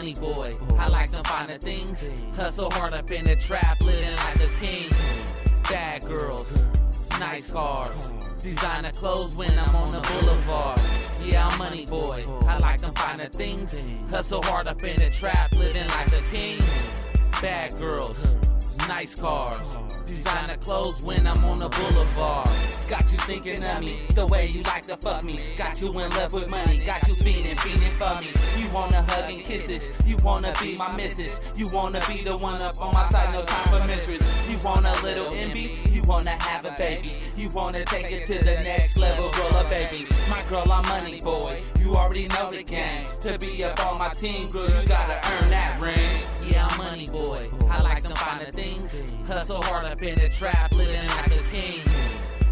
money boy. I like to find the things. Hustle hard up in the trap, living like a king. Bad girls, nice cars. Designer clothes when I'm on the boulevard. Yeah, I'm money boy. I like to find the things. Hustle hard up in the trap, living like a king. Bad girls, nice cars. Designer clothes when I'm on the boulevard. Got you thinking of me, the way you like to fuck me. Got you in love with money, got you feeling, feeling for me. You wanna hug and kisses, you wanna be my missus. You wanna be the one up on my side, no time for mistress. You want a little envy, you wanna have a baby. You wanna take it to the next level, girl, a baby. My girl, I'm money boy. You already know the game. To be up on my team, girl, you gotta earn that ring. Yeah, I'm money boy. I like them finer things. Hustle hard up in the trap, living like a king.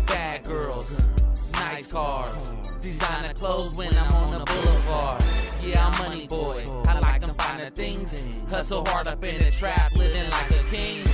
Bad girls, nice cars. Designer clothes when I'm on the boulevard. Yeah, I'm money boy. I like to find the things. Hustle hard up in the trap, living like a king.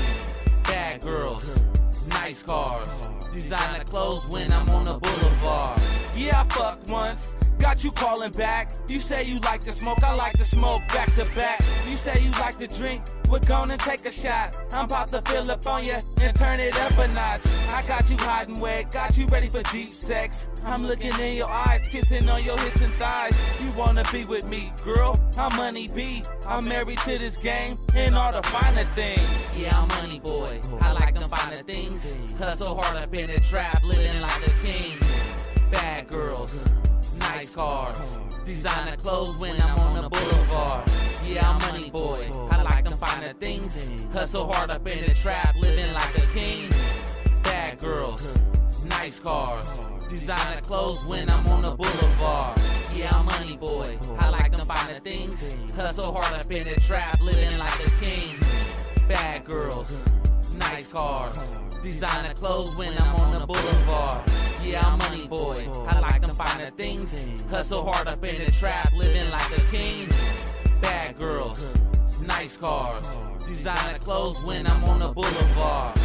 Bad girls, nice cars. Designer clothes when I'm on the boulevard. Yeah, I fucked once. Got you calling back. You say you like to smoke, I like to smoke back to back. You say you like to drink, we're gonna take a shot. I'm about to fill up on you and turn it up a notch. I got you hot and wet, got you ready for deep sex. I'm looking in your eyes, kissing on your hips and thighs. You wanna be with me, girl? I'm Money B. I'm married to this game and all the finer things. Yeah, I'm Money Boy. I like them finer things. Hustle hard up in the trap, living like a king. Bad girls, nice cars. Designer clothes when I'm on the boulevard. Things. Hustle hard up in the trap, living like a king. Bad girls, nice cars. Designer clothes when I'm on the boulevard. Yeah, I'm money boy. I like them finer things. Hustle hard up in the trap, living like a king. Bad girls, nice cars. Designer clothes when I'm on the boulevard. Yeah, I'm money boy. I like them finer things. Hustle hard up in the trap, living like a Designer clothes when I'm on the boulevard.